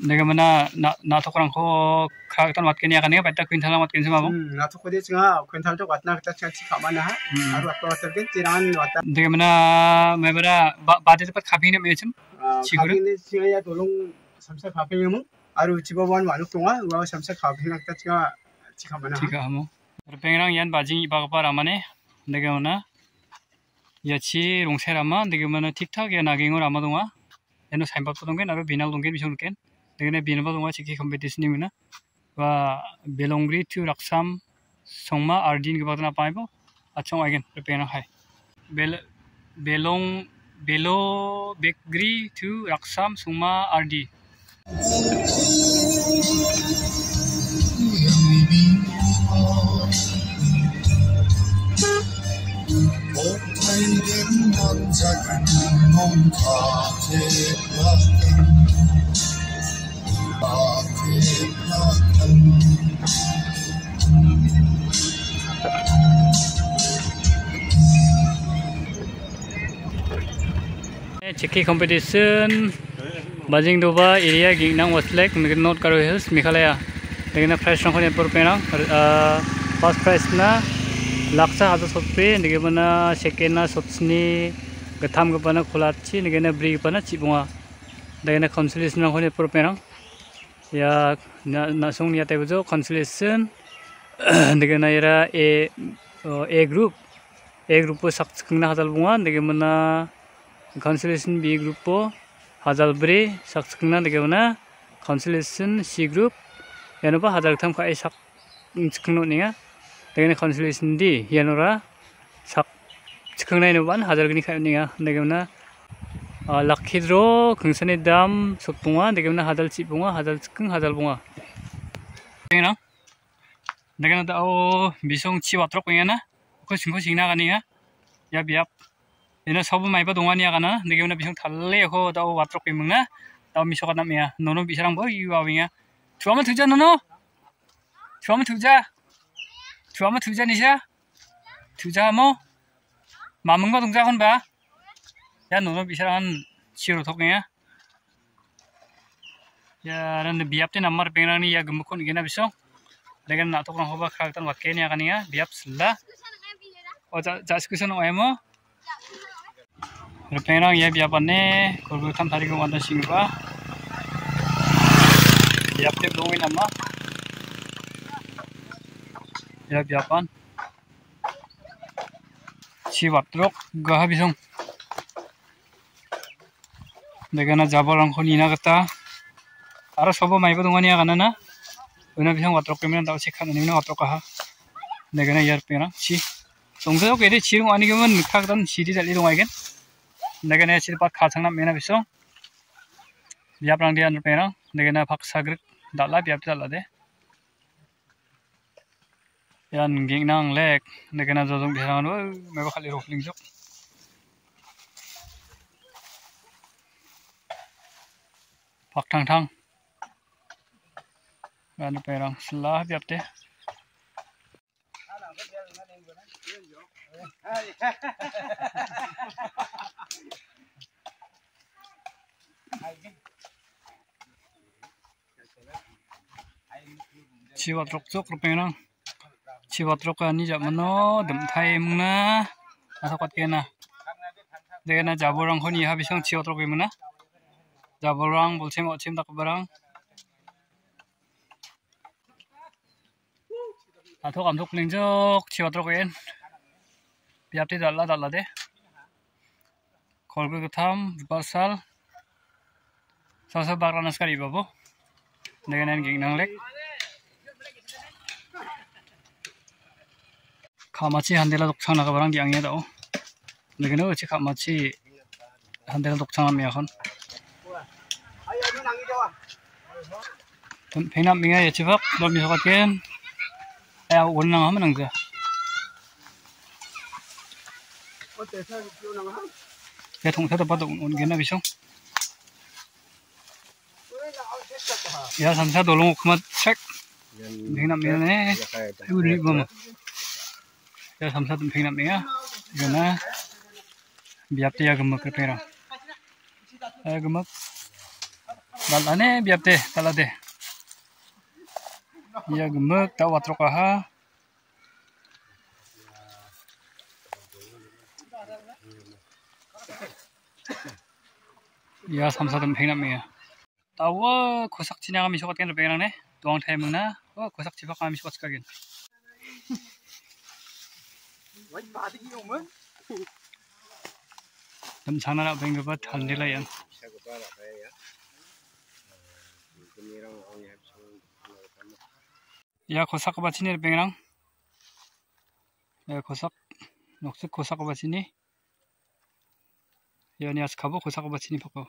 Naga mana nato kurang ko kakatan wat kenia kania peta quintal wat kenia mabong. Nato ko di singa quintal to wat na kita singa si kama na ha. Aru wat wat terken tiran wat. Naga mana memera bade tepat kapi ne mechem. Kapi ne singa ya tolong samsa kapi ne mung. Aru cibo wan wanuk tunga wa samsa kapi ne kita singa si kama na. Si kama. Aru pengrang yan bajing iba kapa ramane. Naga mana yachi rongse rama. Naga mana tiktak ya naging ramah tunga. Eno saimpak tunga. Naga binal tunga bisung tunga. Competition मना। बेलोंग्री टू रक्साम संमा आर दिन गाँव पाइब आठ आगे पेन बेलों बेलो बेग्री टू रक्साम संमा आर दि Ain't no one can hold me back. Cheki competition. Bajing Doba area Gingnang Westlake North Karo Hills Meghalaya. Dengan prize rong kone perpenang First prize na Laksa hatu sotpe Dengan mana second na sotsni Gatham gapana khulatchi Dengan bri gapana cibunga. Dengan consolation rong kone perpenang 야, 나, 나, 송리야, 대부죠? consolation. 내가 나이라, 에, 어, 에 그룹. 에 그룹, 삭, 긍나 하달봉아. 내가 뭐나, consolation B 그룹, 하달브리, 삭, 긍나. 내가 뭐나, consolation C 그룹. 얘는 뭐, 하달탐, 과에 삭, 응, 긍노, 니가. 내가 내 consolation D. 얘는 뭐라, 삭, 긍나, 얘는 뭐, 하달그니까, 니가. 내가 뭐나, lakhidro khungsane dam sokpunga degemna hadal chipunga hadal chikung hadal bunga dengena dengena da o bisong chiwa trok pinga na ko singko singna gani ya ya biap ena sabu mai ba dongani gana degemna bisong thalle ho da o watrok pinga da o misoka nam ya nono bisarang bo yu awinga chuama thuja nono chuama thuja chuama thuja nisa thuja mo mamungga dongja kon ba ya nono bisarang chiro thoknya ya. Ran biap te namar pengrani ya gemukon gena bisong dengan nak tokong hoba khaltan wakenya kania biap sela o ja ja skusan o emo. Pengrang ya biapanne korbu kam tari ko wanda singba biap te blongi nama. Ya biapan. Si watrok gaha দেখা জাবর অংশ নিনা কাটা আর সব মাইব দিয়া কেন না ওইনা বিহং অত কেমন শিক্ষা অত কাহা দেখে না ইয়ার পেরা ছি সংসার কে ছি রঙানি গেমন মিঠা কাটান ছি দি জালি রঙাইগেন দেখে না ছি পাত খা সঙ্গে মেনা বিশং বিয়াব রং দিয়ে পেরা দেখে না ফাঁক সাগ্রি দালা বিয়াব দালা দে ইয়ান গিং না লেক দেখে না জজং বিহার মেঘ খালি রোফলিং যোগ thang thang anu perang selah biap de chiwa trok chok rupeng chiwa trok ka ni jam no dum thai mung na. Asa kwat ke na de na jaborang khoni ha bisong chiwa trok mung na jaborang bolchim ochim tak barang athok am thok ling jok chiwa trok en biap te dalla dalla de kolgu gatham basal sasa bagranas kari babo dengan ging nang lek. Khamachi handela dokchang naga barang diang ya dao legeno uchi Tận phanh nằm mình ngay chế vấp, đón mình học kiến. Eo uốn năng hấm năng kìa. Cái thùng thất là bắt đầu uốn kiến là bị xong. Ya samsa dolong kumat check. Phanh nằm mình này. Yêu đi bơm. Ya samsa tận phanh nằm mình á. Gần á. cái tiga gemak kepera. cái gemak. Balane biap deh, tala deh. Ya gemek tak watrok aha. Ya samsa dem pheng nam ya. Tawa kosak cina kami sokot kan pengen ne. Tuang thai mengna. Oh kosak cipak kami sokot sekalian. Dem sana nak pengen buat hal nilai yang. Ya kosak apa sini pengen Ya kosak. Noksuk kosak apa sini. Ya ni as kabo kosak apa sini pako.